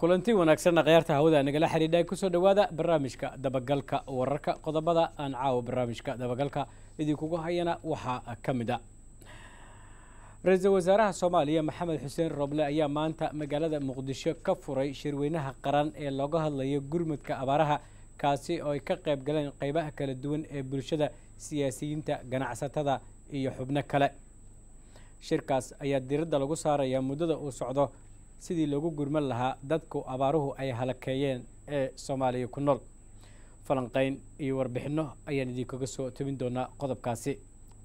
kulanti wanaagsanna khayaarta hawada nagala xidhiidha ku soo dhowaada barnaamijka dabagalka wararka qodobada aan caawa barnaamijka dabagalka idinkugu hayana waxaa ka mid a. Ra'iisul wasaaraha soomaaliya maxamed xuseen roble ayaa maanta magaalada muqdisho ka furay shirweynaha qaran ee looga hadlayo gurmudka abaaraha kaasi oo ay ka qayb galeen qeybaha kala duwan ee bulshada siyaasiyiinta ganacsatada iyo xubno kale. Shirkaas ayaa diradda lagu saarayaa muddada uu socdo sidii loogu gurman lahaa dadku abaaruhu ay halakeeyeen ee soomaaliya ku nool. Falanqeyn iyo warbixinno ayaan idinkaga soo tebin doonaa qodobkaasi.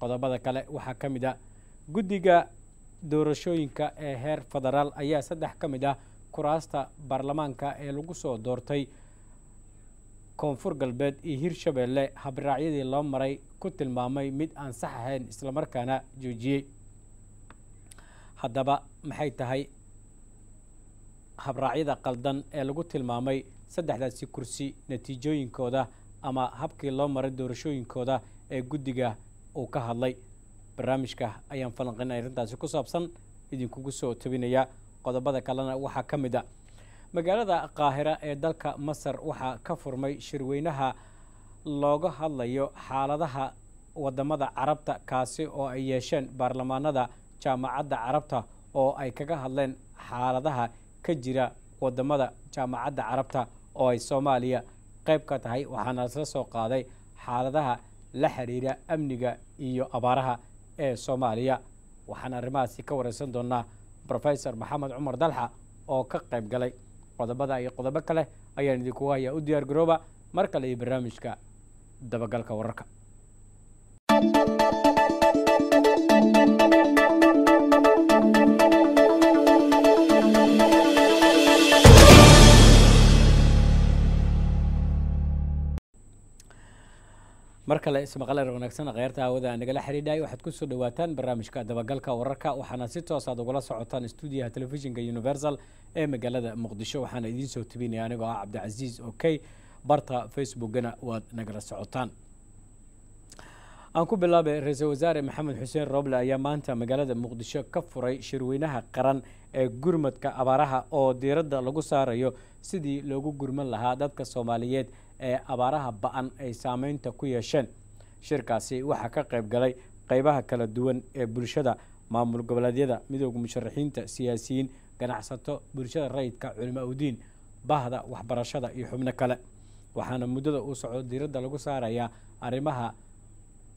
Qodobada kale waxaa ka mid a guddiga doorashooyinka ee heer federaal ayaa saddex ka mid ah kuraasta baarlamaanka ee lagu soo doortay. Koonfur galbeed iyo hirshabeelle habraacyadii loo maray ku tilmaamay mid aan sax ahayn islamarkaana joojiyey. Haddaba maxay tahay habraacyada qaldan ee lagu tilmaamay saddexdaasi kursi natiijooyinkooda ama habkii loo maray doorashooyinkooda ee guddiga uu ka hadlay. Barnaamijka ayaan falanqeyn arrintaasi ku saabsan idinkugu soo tabinaya qodobada kalena waxaa ka mid a. Magaalada qaahira ee dalka masar waxaa ka furmay shirweynaha looga hadlayo xaaladaha waddamada carabta kaasi oo ay yeesheen baarlamaanada jaamacadda carabta oo ay kaga hadleen xaaladaha ka jira waddamada jaamacadda carabta oo ay soomaaliya qayb ka tahay. Waxaana isla soo qaaday xaaladaha la xiriira amniga iyo abaaraha ee soomaaliya. Waxaan arrimahaasi ka wareysan doonaa rofesor maxamed cumar dalxa oo ka qayb galay. Qodobada iyo qodobo kale ayaan idinkugu hayaa u diyaar garooba mar kale iyo barnaamijka dabagalka wararka mar kale ismaqaler wanaagsan kheyrta hawada nagala xidhiidhay waxaad ku soo dhawaataan barnaamijka dabagalka wararka. Waxaana si toos aad ugala socotaan stuudiyaha telefishinka universal ee magaalada muqdisho. Waxaana idiin soo tabinaya anigoo ah cabdicasiis okey barta facebookana waad nagala socotaan. Aan ku bilaabay ra'iisul wasaare maxamed xuseen roble ayaa maanta magaalada muqdisho ka furay shirweynaha qaran ee gurmadka abaaraha oo diiradda lagu saarayo sidii loogu gurman lahaa dadka soomaaliyeed ee abaaraha ba'an ay saameynta ku yeesheen. Shirkaasi waxaa ka qayb galay qeybaha kala duwan ee bulshada maamul goboleedyada midooda musharaxiinta siyaasiyiin ganacsato bulshada rayidka culimo udiin bahda waxbarashada iyo xubno kale. Waxaana muddada uu socdo diiradda lagu saarayaa arrimaha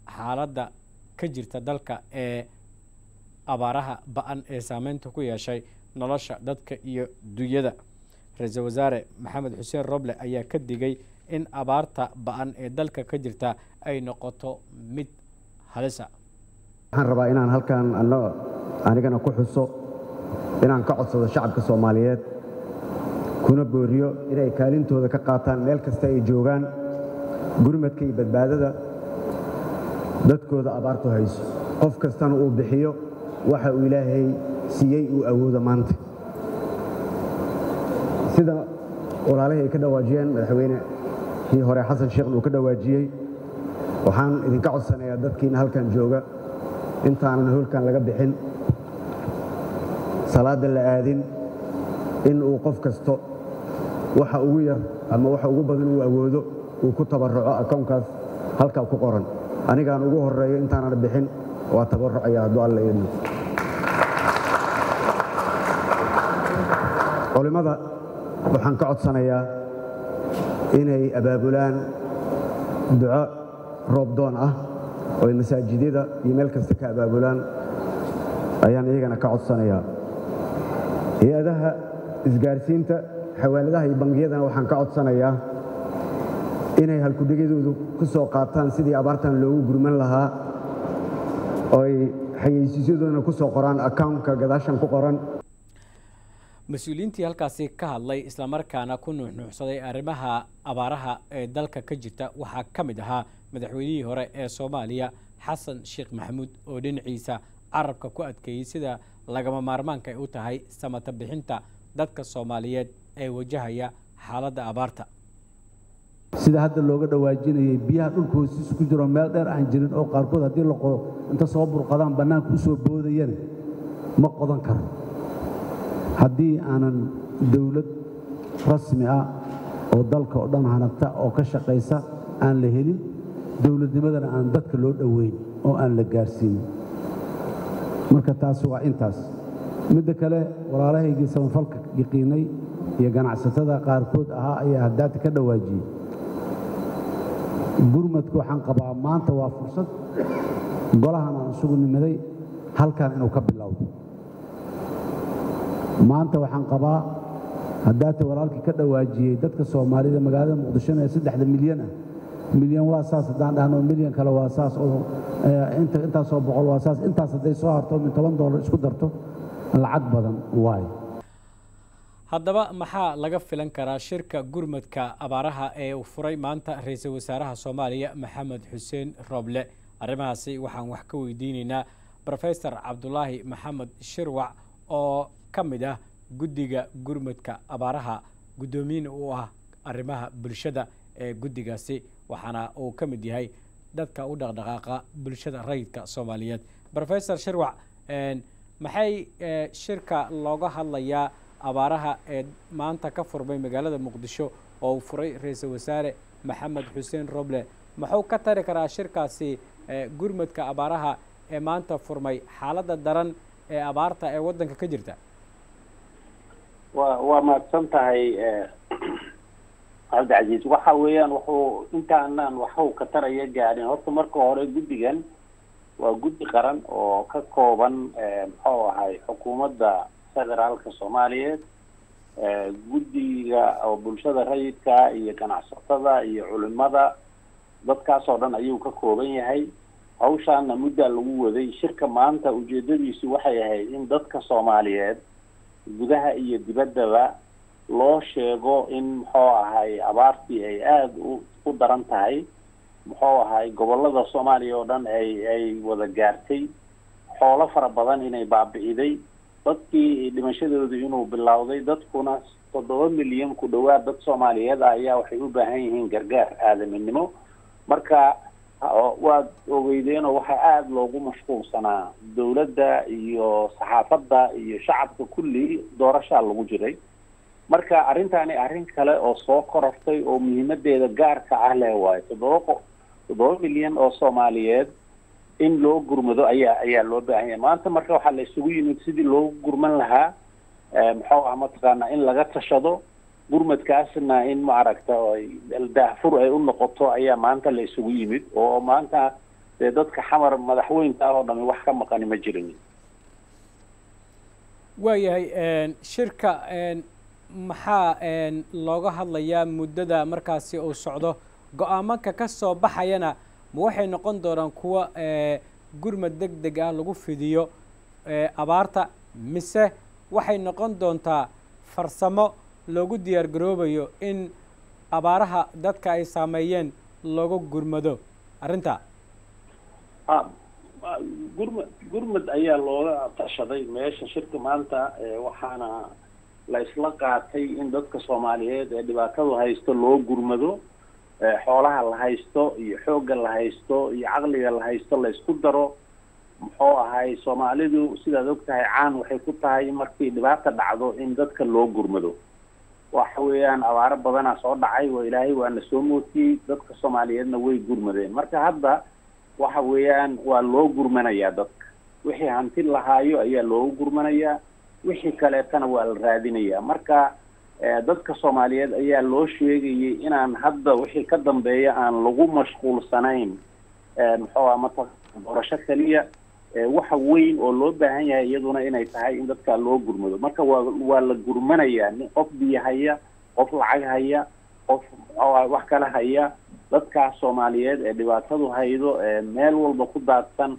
xaaladda ka jirta dalka ee abaaraha ba'an ee saameynta ku yeeshay nolosha dadka iyo dunyada. Ra'iisul wasaare maxamed xuseen roble ayaa ka digay in abaarta ba'an ee dalka ka jirta ay noqoto mid halisa. Waxaan rabaa inaan halkan anigana ku xuso inaan ka codsado shacabka soomaaliyeed kuna booriyo inay kaalintooda ka qaataan meel kasta ay joogaan gurmadka iyo badbaadada. Dadkooda abaartu hayso qof kastana uu bixiyo waxa uu ilaahay siiyey uu awoodo maanta. Sida walaalihii ay ka dhawaajiyeen madaxweynekii hore xasan sheekh uu ka dhawaajiyey. Waxaan idinka codsanayaa dadkiina halkan jooga intaanan hoolkan laga bixin. Salaadda la aadin in uu qof kasto waxa ugu yar ama waxa ugu badan uu awoodo uu ku tabarruco akownkaas halkaa ku qoran. Anigaan ugu horeeyo intaanan bixin waa tabarrucaya hadduu alla idmo culimmada waxaan ka codsanayaa inay abaabulaan duco roobdoon ah oo ay masaajidyada iyo meel kasta ka abaabulaan ayaan iyagana ka codsanayaa. Hay'adaha isgaarsiinta xawaaladaha iyo bangiyadana waxaan ka codsanayaa inay halkudhegyadoodu ku soo qaataan sidii abaartan loogu gurman lahaa oo ay xayeysiisyadoodana ku soo qoraan accountka gadaashan ku qoran mas'uuliyiintii halkaasi ka hadlay islamarkaana ku nuuxnuuxsaday arrimaha abaaraha ee dalka ka jirta waxaa ka mid ahaa madaxweynihii hore ee soomaaliya xasan sheekh maxamuud oo dhinaciisa carabka ku adkeeyey sida lagama maarmaanka ay u tahay samata bixinta dadka soomaaliyeed ee wajahaya xaaladda abaarta. Sida hadda looga dhawaajinayay biyaha dhulka hoostiisa ku jiro meel dheer aan jirin oo qaarkood haddii la qodo inta soo burqadaan bannaanka u soo boodayana ma qodan karo haddii aanan dawlad rasmi ah oo dalka oo dhan hanabta oo ka shaqaysa aan la helin dowladnimadana aan dadka loo dhoweyn oo aan la gaarsiinin marka taasi waa intaas. Midda kale walaalahaygii samafalka yaqiinay iyo ganacsatada qaarkood ahaa ayaa haddaata ka dhawaajiyey. Gurmadka waxaan qabaa maanta waa fursad. Golahan aan isugu nimiday halkan inuu ka bilowdo maanta waxaan qabaa haddaata walaalkii ka dhawaajiyey dadka soomaalida magaalada muqdishona ee saddexda milyan ah. Milyan waa saas haddaan dhahno milyan kale waa saas oo intaasoo boqol waa saas intaas hadday soo harto min toban doolar isku darto lacag badan waayo. Haddaba maxaa laga filan karaa shirka gurmadka abaaraha ee uu furay maanta ra'iisul wasaaraha soomaaliya maxamed xuseen rooble arrimahaasi waxaan wax ka weydiinaynaa. Rofesor cabdulaahi maxamed shirwac oo ka mid ah guddiga gurmadka abaaraha guddoomiyin u ah arrimaha bulshada ee guddigaasi waxaana uu ka mid yahay dadka u dhaqdhaqaaqa bulshada rayidka soomaaliyeed. Rofesor shirwac maxay shirka looga hadlayaa abaaraha ee maanta ka furmay magaalada muqdisho oo uu furay ra'iisul wasaare maxamed xuseen roble? Muxuu ka tari karaa shirkaasi gurmadka abaaraha ee maanta furmay xaaladda daran ee abaarta ee waddanka ka jirta wa waa mahadsan tahay cabdicasiis waxa weeyaan wuxuu intaanaan waxuu ka taraya gaadhin horta marka hore guddigan waa guddi qaran oo ka kooban muxuu ahay xukuumadda federaalka soomaaliyeed guddiga oo bulshada rayidka iyo ganacsatada iyo culimada. Dadkaas oo dhan ayuu ka kooban yahay. Hawshaana muddaa lagu waday. Shirka maanta ujeedadiisu waxay ahayd in dadka soomaaliyeed gudaha iyo dibaddaba loo sheego in muxuu ahay abaartii ay aada u daran tahay. Muxuu ahay gobollada soomaaliya oo dhan ay ay wada gaartay. Xoolo fara badan inay baabi'iday. Dadkii dhimashadoodu inuu bilowday dadkuna toddoba milyan ku dhawaad dad soomaaliyeed ah ayaa waxay u baahan yihiin gargaar aadaminimo marka waad ogeydeenoo waxaa aada loogu mashquulsanaa dawladda iyo saxaafadda iyo shacabka kulli doorashaa lagu jiray. Marka arrintaani arrin kale oo soo korortay oo muhiimadeeda gaarka ah leh waayo toddoba toddoba milyan oo soomaaliyeed in loo gurmado ayaa ayaa loo baahan yahay. Maanta marka waxaa la isugu yimid sidii loogu gurman lahaa muxuu ah mataqaanaa in laga tashado gurmadkaasna in maaragta daahfur ay u noqoto ayaa maanta la isugu yimid oo maanta dee dadka xamar madaxweynka ah oo dhami wax ka maqani ma jirin. Waayahay shirka maxaa looga hadlayaa muddada markaasi uu socdo? Go'aamanka ka soo baxayana ma waxay noqon doonaan kuwa gurmad deg deg ah lagu fidiyo abaarta mise waxay noqon doontaa farsamo loogu diyaar garoobayo in abaaraha dadka ay saameeyeen looga gurmado. Arrinta. Gurmad gurmad ayaa looga tashaday meesha shirka maanta waxaana la isla qaatay in dadka soomaaliyeed ee dhibaatadu haysto loo gurmado xoolaha la haysto iyo xoogga la haysto iyo caqliga la haysto la isku daro. Muxuu ahay soomaalidu sidaad og tahay caan waxay ku tahay markii dhibaata dhacdo in dadka loo gurmado waxa weeyaan abaaro badanaa soo dhacay waa ilaahay waana soo mootiyey dadka soomaaliyeedna way gurmadeen. Marka hadda waxa weeyaan waa loo gurmanayaa dadka. Wixii hanti lahaayo ayaa loogu gurmanayaa wixii kaleetana waa la raadinayaa. Marka dadka soomaaliyeed ayaa loo sheegayay inaan hadda wixii ka dambeeya aan lagu mashquulsanayn muxuu ah mataqana doorasho keliya waxa weyn oo loo baahan yahay iyaduna inay tahay in dadka loo gurmado. Marka waa waa la gurmanayaa nin qof biyo haya qof lacag haya qof muxuu wax kala haya. Dadkaas soomaaliyeed ee dhibaatadu haydo meel walba ku daadsan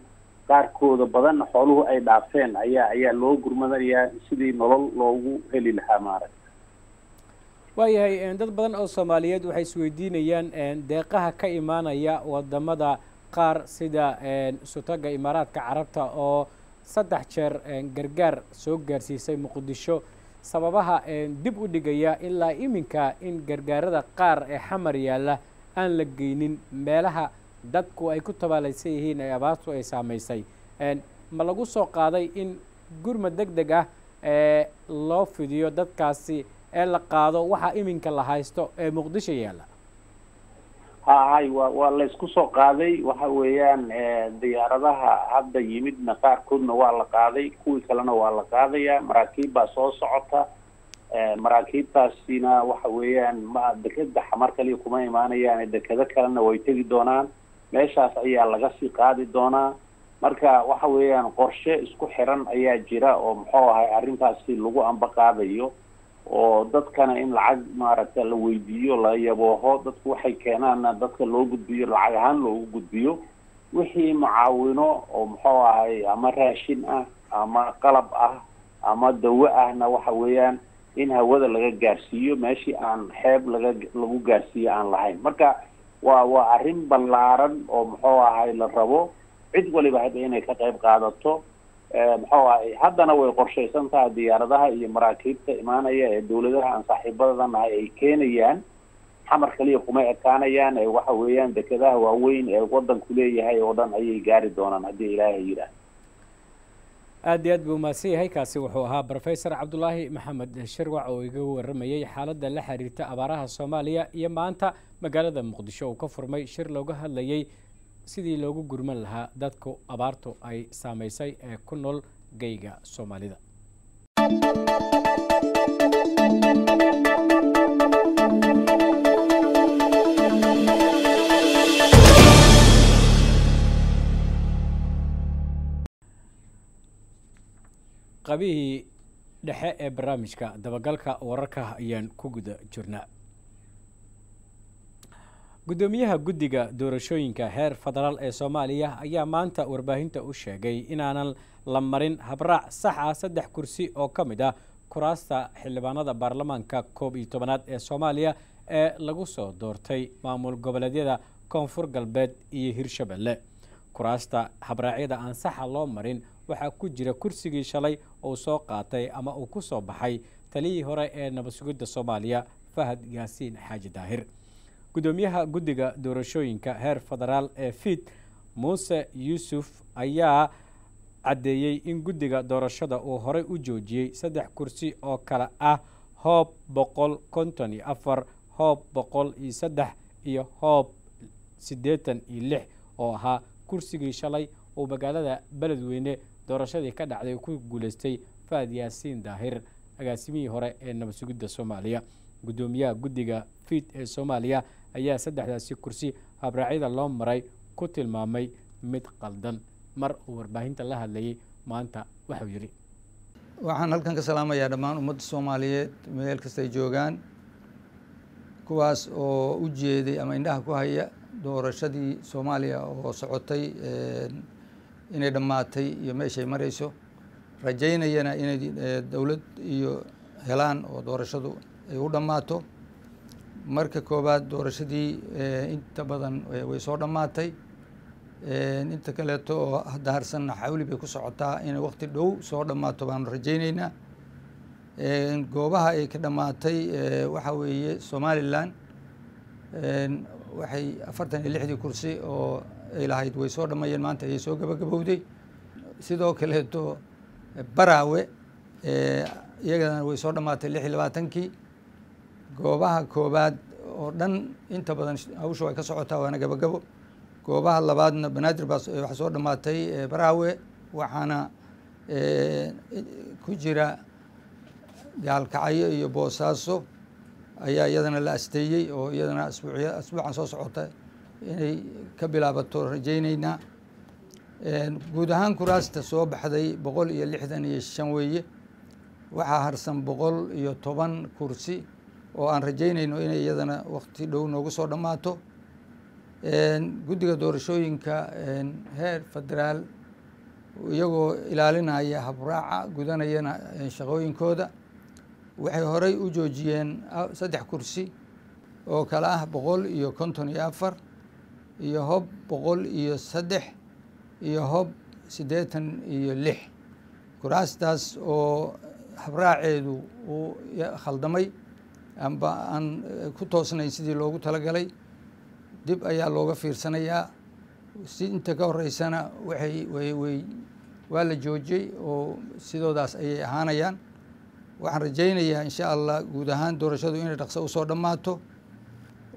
qaarkooda badanna xooluhu ay dhaafeen ayaa ayaa loo gurmanayaa sidii nolol loogu heli lahaa maaragta. Waayahay dad badan oo soomaaliyeed waxay isweydiinayaan deeqaha ka imaanaya waddamada qaar sida sutaga imaaraadka carabta oo saddex jeer gargaar soo gaarsiisay muqdisho sababaha dib u dhigaya ilaa iminka in gargaarada qaar ee xamar yaalla aan la geynin meelaha dadku ay ku tabaalaysan yihiin ee abaartu ay saamaysay. Ma lagu soo qaaday in gurmad deg deg ah loo fidiyo dadkaasi ee la qaado waxa iminka la haysto ee muqdisho yaalla ha hay waa waa la isku soo qaaday. Waxa weeyaan diyaaradaha hadda yimidna qaarkoodna waa la qaaday. Kuwii kalena waa la qaadaya. Maraakiib baa soo socota. Maraakiibtaasina waxa weeyaan ma dekeda xamar kaliya kuma imaanayaan. Dekado kalena way tegi doonaan. Meeshaas ayaa laga sii qaadi doonaa. Marka waxa weeyaan qorshe isku xiran ayaa jira oo muxuu ahay arrintaasi lagu amba qaadayo oo dadkana in lacag maaragta la weydiiyo la yabooho dadku waxay keenaana dadka loo gudbiyo lacag ahaan loogu gudbiyo. Wixii mucaawino oo muxuu ahay ama raashin ah ama qalab ah ama dawo ahna waxa weeyaan in hawada laga gaarsiiyo meeshii aan xeeb laga lagu gaarsiiyo aan lahayn. Marka waa waa arrin ballaaran oo muxuu ahay la rabo. Cid waliba hadda inay ka qayb qaadato muxuu ahay haddana way qorshaysan tahay diyaaradaha iyo maraakiibta imaanaya ee dawladaha aan saaxiibadada nahay ay keenayaan. Xamar kaliya kuma ekaanayaan ee waxa weeyaan dekedaha waaweyn ee wadanku leeyahay oo dhan ayay gaari doonaan haddii ilaahay yidhaah aad iyo aad buu mahadsan yahay kaasi wuxuu ahaa rofesor cabdulaahi maxamed shirwac oo iga waramayey xaaladda la xiriirta abaaraha soomaaliya iyo maanta magaalada muqdisho. Uu ka furmay shir looga hadlayey sidii loogu gurman lahaa dadku abaartu ay saamaysay ee ku nool geyga soomaalida. Qabihii dhexe ee barnaamijka dabagalka wararka ayaan ku guda jirnaa guddoomiyaha guddiga doorashooyinka heer federaal ee soomaaliya ayaa maanta warbaahinta u sheegay inaanan la marin habraac sax ah saddex kursi oo ka mid ah kuraasta xildhibaanada baarlamaanka koob iyo tobanaad ee soomaaliya ee lagu soo doortay maamul goboleedyada koonfur galbeed iyo hirshabelle. Kuraasta habraacyada aan saxa loo marin waxaa ku jira kursigii shalay uu soo qaatay ama uu ku soo baxay taliyii hore ee nabad sugidda soomaaliya fahad yaasiin xaaji daahir guddoomiyaha guddiga doorashooyinka heer federaal ee fiid muuse yuusuf ayaa caddeeyey in guddiga doorashada uu horey u joojiyey saddex kursi oo kale ah hoob boqol konton iyo afar hoob boqol iyo saddex iyo hoob siddeetan iyo lix oo ahaa kursigii shalay uu magaalada beledweyne doorashadii ka dhacday ku guuleystay fahad yaasiin daahir agaasimihii hore ee nabad sugidda soomaaliya. Guddoomiyaha guddiga fiid ee soomaaliya ayaa saddexdaasi kursi habraacyada loo maray ku tilmaamay mid qaldan mar uu warbaahinta la hadlayay maanta waxuu yidhi. Waxaan halkan ka salaamayaa dhammaan ummadda soomaaliyeed meel kastay joogaan kuwaas oo u jeeday ama indhaha ku haya doorashadii soomaaliya oo socotay inay dhammaatay iyo meeshay marayso rajaynayana inay dowlad iyo helaan oo doorashadu ay u dhammaato marka koowaad doorashadii inta badan way soo dhammaatay inta kaleeto oo hadda harsanna xawli bay ku socotaa inay waqti dhow soo dhammaato baanu rajayneynaa goobaha ay ka dhammaatay waxaa weeye somalilan waxay afartan iyo lixdii kursi oo ay lahayd way soo dhammeeyeen maanta ayay soo gabagabowday. Sidoo kaleeto baraawe iyagana way soo dhammaatay lix iyo labaatankii goobaha koobaad oo dhan inta badan hawsha way ka socotaa waana gabagabo goobaha labaadna banaadir baa waxaa soo dhammaatay baraawe waxaana ku jira gaalkacyo iyo boosaaso. Ayaa iyadana la asteeyey oo iyadana asbuucya asbuucan soo socota inay ka bilaabato rajayneynaa guud ahaan kuraasta soo baxday boqol iyo lixdan iyo shan weeye. Waxaa harsan boqol iyo toban kursi oo aan rajaynayno inay iyadana waqti dhow noogu soo dhammaato. Guddiga doorashooyinka heer federaal iyagoo ilaalinaya habraaca gudanayana shaqooyinkooda waxay horey u joojiyeen saddex kursi oo kale ah boqol iyo konton iyo afar iyo hob boqol iyo saddex iyo hob siddeetan iyo lix. Kuraastaas oo habraaceedu uu khaldamay amba aan ku toosnayn sidii loogu talagalay. Dib ayaa looga fiirsanayaa. Si inta ka horeysana waxay way waa la joojiyey oo sidoodaas ayay ahaanayaan. Waxaan rajaynayaa insha allah guud ahaan doorashadu inay dhaqso u soo dhammaato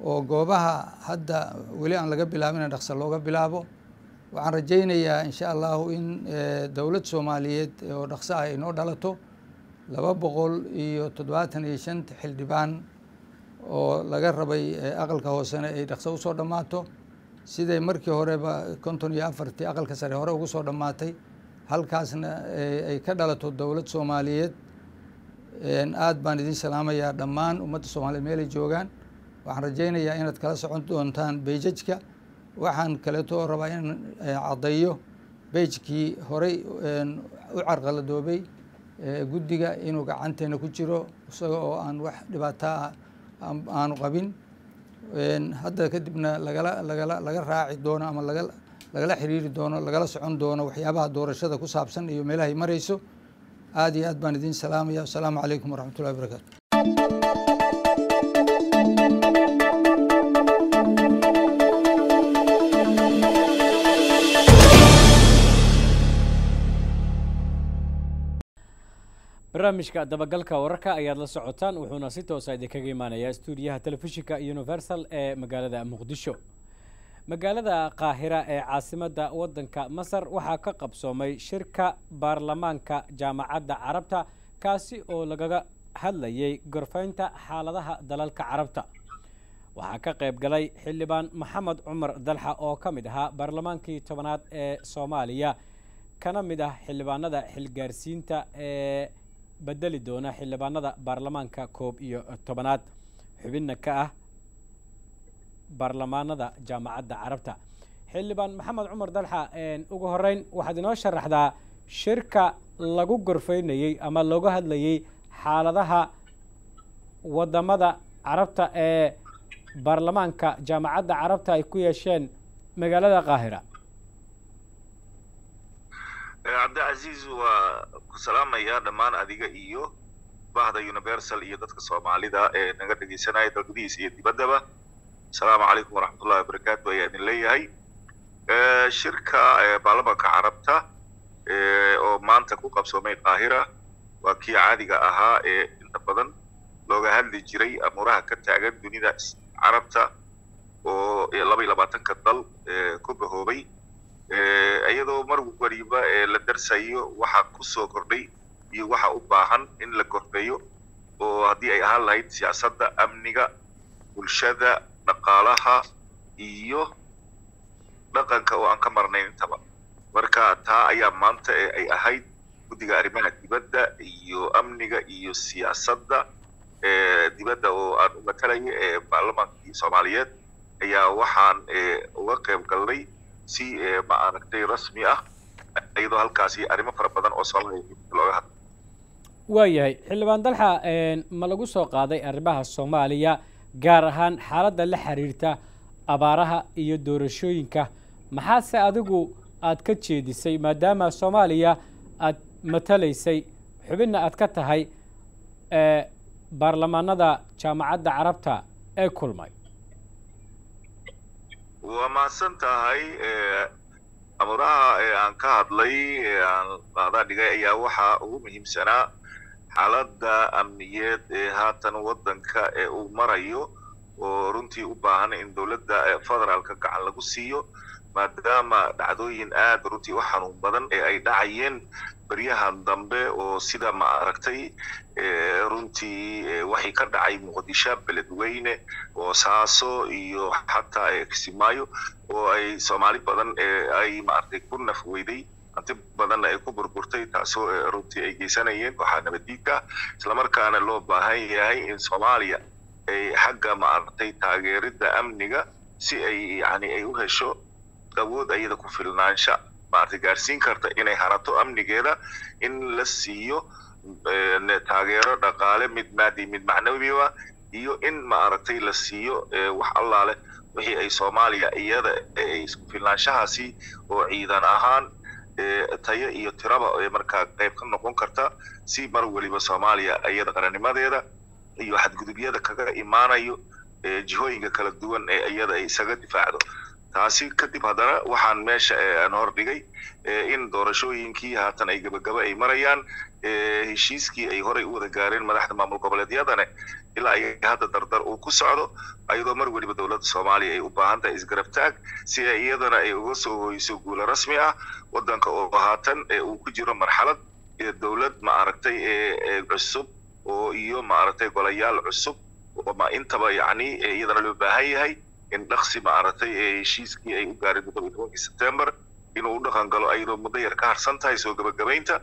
oo goobaha hadda weli aan laga bilaabin dhaqso looga bilaabo. Waxaan rajaynayaa insha allahu in dowlad soomaaliyeed oo dhaqso ah ay noo dhalato laba boqol iyo toddobaatan iyo shanta xildhibaan oo laga rabay aqalka hoosena ay dhaqso u soo dhammaato. Siday markii horeba konton iyo afartii aqalka sare hore ugu soo dhammaatay halkaasna ay ka dhalato dowlad soomaaliyeed. Aad baan idin salaamayaa dhammaan ummadda soomaaliyeed meelay joogaan. Waxaan rajaynayaa inaad kala socon doontaan beijajka waxaan kaleeto rabaa in caddeeyo beijkii horey u carqaladoobay guddiga inuu gacanteena ku jiro isaga oo aan wax dhibaataa aanu qabin hadda kadibna lagala lagala laga raaci doono ama laga lagala xiriiri doono lagala socon doono waxyaabaha doorashada ku saabsan iyo meelahay marayso aad iyo aad baan idin salaamaya asalaamu calaykum waraxmat ullahi barnaamijka dabagalka wararka ayaad la socotaan wuxuuna si toosa idinkaga imaanayaa stuudiyaha telefishinka universal ee magaalada muqdisho. Magaalada qaahira ee caasimadda waddanka masar waxaa ka qabsoomay shirka baarlamaanka jaamacadda carabta kaasi oo lagaga hadlayay gorfaynta xaaladaha dalalka carabta. Waxaa ka qayb galay xildhibaan maxamed cumar dalxa oo ka mid ahaa baarlamaankii tobanaad ee soomaaliya kana mid ah xildhibaanada xilgaarsiinta ee bedeli doona xildhibaanada baarlamaanka koob iyo tobanaad. Xubinna ka ah baarlamaanada jaamacadda carabta. Xildhibaan maxamed cumar dalxa ugu horeyn waxaad inoo sharaxdaa shirka lagu gorfaynayey ama looga hadlayey xaaladaha waddamada carabta ee baarlamaanka jaamacadda carabta ay ku yeesheen magaalada qaahira cabdicasiis waa ku salaamayaa dhammaan adiga iyo bahda universal iyo dadka soomaalida ee naga dhegeysanaya dalgudihiisa iyo dibaddaba asalaamu calaykum waraxmatullahi wabarakaatu ayaa idin leeyahay. Shirka baarlamaanka carabta oo maanta ku qabsoomay qaahira waa kii caadiga ahaa ee inta badan looga hadli jiray amuuraha ka taagan dunida carabta oo laba iyo labaatanka dal ku bahoobay iyadoo mar waliba la darsayo waxa ku soo kordhay iyo waxa u baahan in la gorfeeyo oo haddii ay ahaan lahayd siyaasadda amniga bulshada dhaqaalaha iyo dhaqanka oo aan ka marnayn intaba. Marka taa ayaa maanta ay ahayd guddiga arrimaha dibadda iyo amniga iyo siyaasadda dibadda oo aan u matalaya ee baarlamaankii soomaaliyeed. Ayaa waxaan uga qayb galnay si ma aragtay rasmi ah iyadoo halkaasi arrimo fara badan oo soomaaliya looga hadlo waayahay xildhibaan dalxa ma lagu soo qaaday arrimaha soomaaliya gaar ahaan xaaladda la xiriirta abaaraha iyo doorashooyinka. Maxaase adigu aad ka jeedisay maadaama soomaaliya aad matalaysay xubinna aad ka tahay baarlamaanada jaamacadda carabta ee kulmay waa mahadsan tahay amuraha aan ka hadlay aan qaadaa dhigay ayaa waxaa ugu muhiimsanaa xaaladda amniyeed ee haatan waddanka ee uu marayo oo runtii u baahan in dowladda federaalka gacan lagu siiyo maadaama dhacdooyin aad runtii u xanuun badan ee ay dhacayeen baryahan dambe oo sida ma aragtay runtii waxay ka dhacay muqdisho beledweyne boosaaso iyo xataa kisimaayo oo ay soomaali badan ay maaragtay ku naf weyday hanti badanna ay ku burburtay taasoo runtii ay geysanayeen waxaa nabaddiidka islamarkaana loo baahan yahay in soomaaliya ay xagga maaragtay taageeridda amniga si ay yani ay u hesho awood ayada ku filnaansha maaragtay gaarsiin karta inay harato amnigeeda in la siiyo taageero dhaqaale mid maadi mid macnawiba iyo in maaragtay la siiyo wax allaale wixii ay soomaaliya iyada isku filnaanshahaasi oo ciidan ahaan tayo iyo tiraba ee markaa qayb ka noqon karta si mar weliba soomaaliya iyada qarannimadeeda iyo xadgudubyada kaga imaanayo jihooyinka kala duwan ee iyada ay isaga difaacdo taasi kadib haddana waxaan meesha aan hordhigay in doorashooyinkii haatan ay gebagaba ay marayaan heshiiskii ay horey u wada gaareen madaxda maamul goboleedyadane ilaa ay hadda dardar uu ku socdo ayadoo mar weliba dowladda soomaaliya ay u baahan tahay isgarab taag si iyadana ay uga soo hoyso guulo rasmi ah waddanka oo haatan uu ku jiro marxalad dowlad maaragtay cusub oo iyo maaragtay golayaal cusub ma intaba yacni iyadana loo baahan yahay in dhaqsi maaragtay heshiiskii ay u gaareen toddoba tobankii sebtembar inuu u dhaqan galo ayadoo muddo yar ka harsan tahay soo gebagabaynta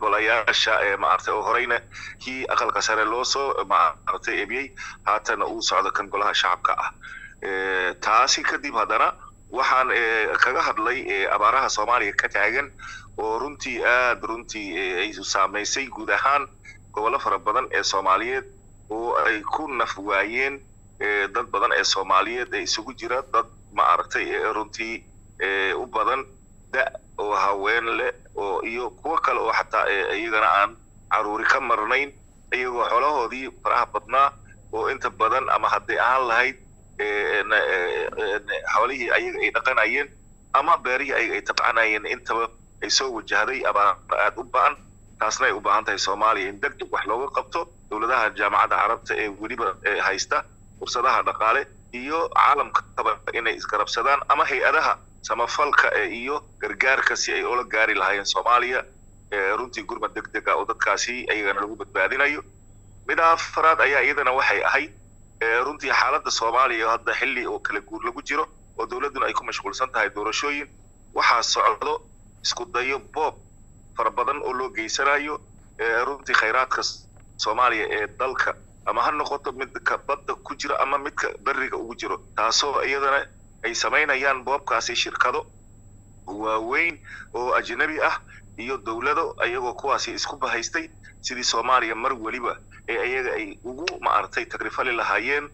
golayaasha maaragtay oo horeyna kii aqalka sare loo soo maaragtay ebiyey haatana uu socdo kan golaha shacabka ah. Taasi kadib haddana waxaan kaga hadlay abaaraha soomaaliya ka taagan oo runtii aad runtii ay saamaysay guud ahaan gobollo fara badan ee soomaaliyeed oo ay ku naf waayeen dad badan ee soomaaliyeed ee isugu jira dad maaragtay runtii u badan da oo haween leh oo iyo kuwo kale oo xataa iyagana aan caruuri ka marnayn iyagoo xolahoodii faraha badnaa oo inta badan ama hadday ahaan lahayd xoolihii ayaga ay dhaqanayeen ama beerihii ayaga ay tabcanayeen intaba ay soo wajahday abaar aad u ba'an taasna ay u baahan tahay soomaaliya in degdeg wax looga qabto dowladaha jaamacadda carabta ee weliba haysta fursadaha dhaqaale iyo caalamkaba inay isgarabsadaan ama hay'adaha samafalka iyo gargaarka si ay ula gaari lahaayeen soomaaliya runtii gurmad deg deg oo dadkaasi ayagana lagu badbaadinayo. Mid afaraad ayaa iyadana waxay ahayd runtii xaaladda soomaaliya hadda xilli oo kala guur lagu jiro oo dowladduna ay ku mashquulsan tahay doorashooyin waxaa socdo isku dayo boob fara badan oo loo geysanayo runtii khayraadka soomaaliya ee dalka ama ha noqoto midka badda ku jira ama midka beriga ugu jiro taasoo iyadana ay samaynayaan boobkaasi shirkado waaweyn oo ajnabi ah iyo dowlado ayagoo kuwaasi isku bahaystay sidii soomaaliya mar weliba ee ayaga ay ugu maaragtay tagrifali lahaayeen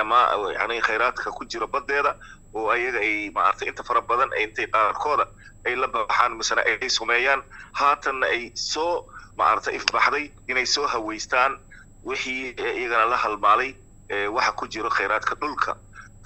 ama yani khayraadka ku jira baddeeda oo ayaga ay maaragtay inta fara badan intay qaarkooda ay la baxaan misena ay sumeeyaan haatanna ay soo maaragtay ifbaxday inay soo haweystaan wixii iyagana la halmaalay waxa ku jiro khayraadka dhulka.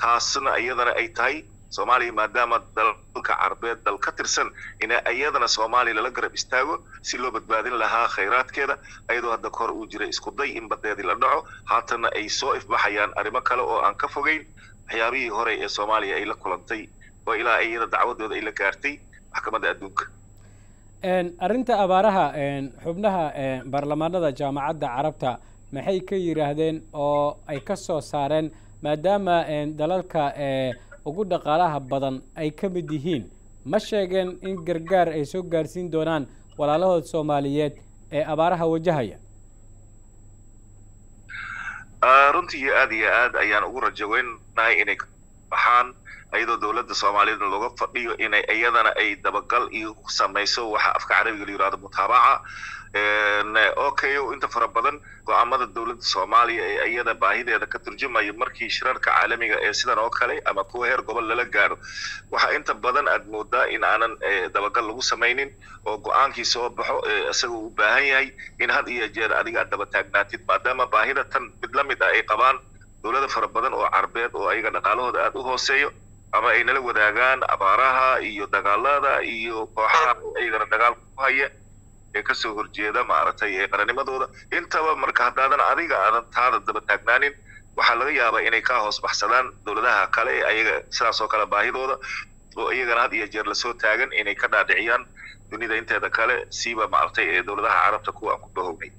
Taasna iyadana ay tahay soomaaliya maadaama dalka carbeed dal ka tirsan in iyadana soomaaliya lala garab istaago si loo badbaadin lahaa khayraadkeeda ayadoo hadda kahor uu jiray isku day in badeedii la dhaco. Haatanna ay soo ifbaxayaan arrimo kale oo aan ka fogeyn waxyaabihii hore ee soomaaliya ay la kulantay oo ilaa iyada dacwadooda ay la gaartay maxkamadda adduunka. Arrinta abaaraha xubnaha baarlamaanada jaamacadda carabta maxay ka yidhaahdeen oo ay ka soo saareen maadaama dalalka ugu dhaqaalaha badan ay ka mid yihiin ma sheegeen in gargaar ay soo gaarsiin doonaan walaalahood soomaaliyeed ee abaaraha wajahaya? Runtii aad iyo aad ayaan ugu rajaweynahay inay baxaan ayadoo dowladda soomaaliyeed looga fadhiyo inay iyadana ay dabagal iyo samayso waxa afka carabiga la yiraahdo mutaabaca okay inta fara badan go'aamada dowladda soomaaliya ee iyada baahideeda ka turjumayo markii shirarka caalamiga ee sidan oo kale ama kuwa heer gobol lala gaaro waxa inta badan aad moodaa in aanan dabagal lagu samaynin oo go'aankii soo baxo isagoo u baahan yahay in had iyo jeer adiga aad daba taagnaatid. Maadaama baahida tan mid la mid ah ay qabaan dowladda fara badan oo carbeed oo ayaga dhaqaalahooda aada u hooseeyo ama ay nala wadaagaan abaaraha iyo dagaalada iyo kooxaha iyagana dagaalka ku haya ee ka soo horjeeda maaragtay ee qarannimadooda intaba marka haddaadan adiga aadan taada daba taagnaanin waxaa laga yaabaa inay ka hoos baxsadaan dowladaha kale ee ayaga sidaas kale baahidooda oo iyagana had iyo jeer la soo taagan inay ka dhaadhiciyaan dunida inteeda kale siiba maaragtay ee dowladaha carabta kuwa aan ku bahownay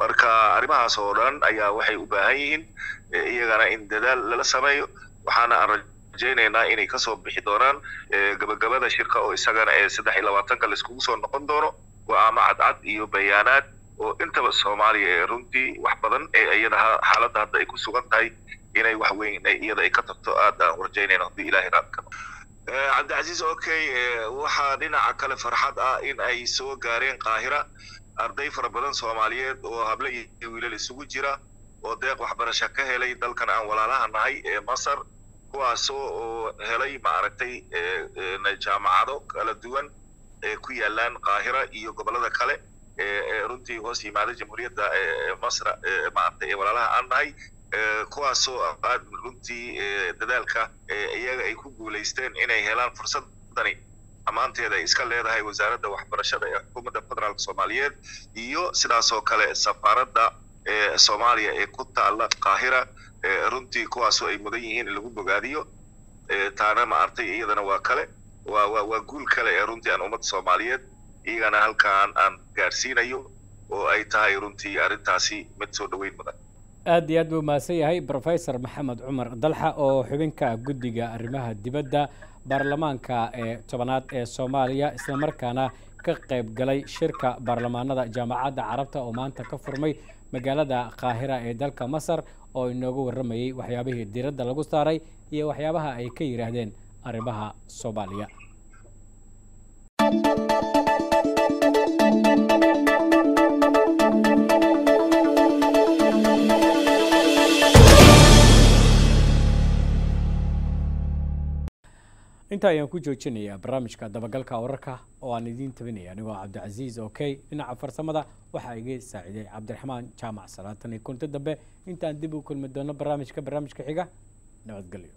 marka arrimahaas oo dhan ayaa waxay u baahan yihiin iyagana in dadaal lala sameeyo waxaana aan rajaynaynaa inay ka soo bixi doonaan gabagabada shirka oo isagana ee saddex iyo labaatanka laiskugu soo noqon doono go'aamo cadcad iyo bayaanaad oo intaba soomaaliya ee runtii wax badan ee iyada xaaladda hadda ay ku sugan tahay inay wax weyn iyada ay ka tagto aad aan rajaynayno haddii ilaahay raadkano cabdicasiis okay waxaa dhinaca kale farxad ah in ay soo gaareen qaahira. Arday fara badan soomaaliyeed oo hable iyo wiilal isugu jira oo deeq waxbarasho ka helay dalkan aan walaalaha nahay ee masar kuwaasoo oo helay maaragtay jaamacado kala duwan ku yaalaan qaahira iyo gobollada kale runtii hoos yimaada jamhuuriyadda masra maaragtay ee walaalaha aan nahay kuwaasoo aad runtii dadaalka iyaga ay ku guulaysteen inay helaan fursadani ammaanteeda ay iska leedahay wasaaradda waxbarashada ee xukuumadda federaalk soomaaliyeed iyo sidaasoo kale safaaradda soomaaliya ee ku taalla qaahira runtii kuwaasoo ay mudan yihiin in lagu bogaadiyo taana maartay iyadana waa kale waa guul kale ee runtii aan ummadda soomaaliyeed iyagana halkaan aan gaarsiinayo oo ay tahay runtii arrintaasi mid soo dhoweyn mudan aad iyo aad buu mahadsan yahay professor maxamed cumar dalxa oo xubinka guddiga arrimaha dibadda baarlamaanka ee tobanaad ee soomaaliya islamarkaana ka qayb galay shirka baarlamaanada jaamacadda carabta oo maanta ka furmay magaalada qaahira ee dalka masar oo inoogu warramayey waxyaabihii diiradda lagu saaray iyo waxyaabaha ay ka yidhaahdeen arrimaha soomaaliya intaa ayaan ku joojinayaa barnaamijka dabagalka wararka oo aan idiin tabinaya. Anigoo cabdicasiis okey dhinaca farsamada waxaa iga saaciiday cabdiraxmaan jaamac salaatan iyo kunto dambe. Intaan dib u kulmi doono barnaamijka barnaamijka xiga nabadgelyo